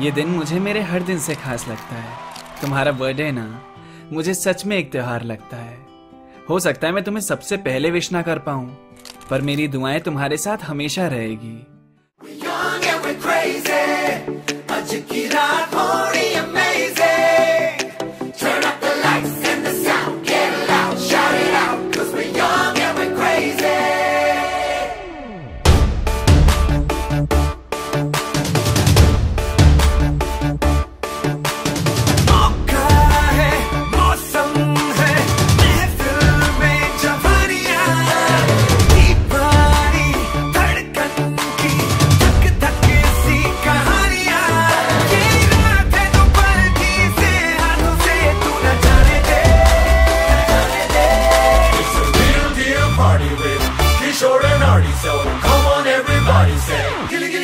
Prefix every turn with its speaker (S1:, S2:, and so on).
S1: ये दिन मुझे मेरे हर दिन से खास लगता है। तुम्हारा बर्थडे ना, मुझे सच में एक त्योहार लगता है। हो सकता है मैं तुम्हें सबसे पहले विश ना कर पाऊँ, पर मेरी दुआएँ तुम्हारे साथ हमेशा रहेगी।
S2: Kill it, kill so come on everybody say, kill it